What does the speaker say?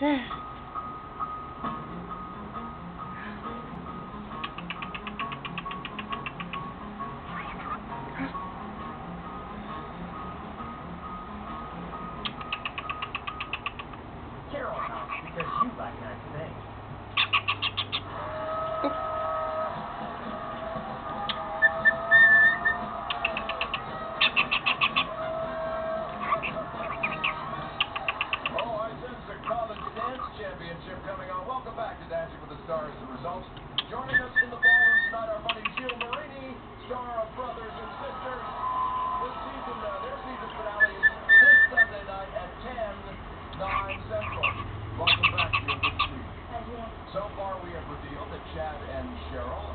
Carol because you like that things. Welcome back to Dancing with the Stars and Results. Joining us in the ballroom tonight, our buddy Gilles Marini, star of Brothers and Sisters. This season, uh, their season finale is this Sunday night at 10, 9 Central. Welcome back, Gilles. Good to see you. So far, we have revealed that Chad and Cheryl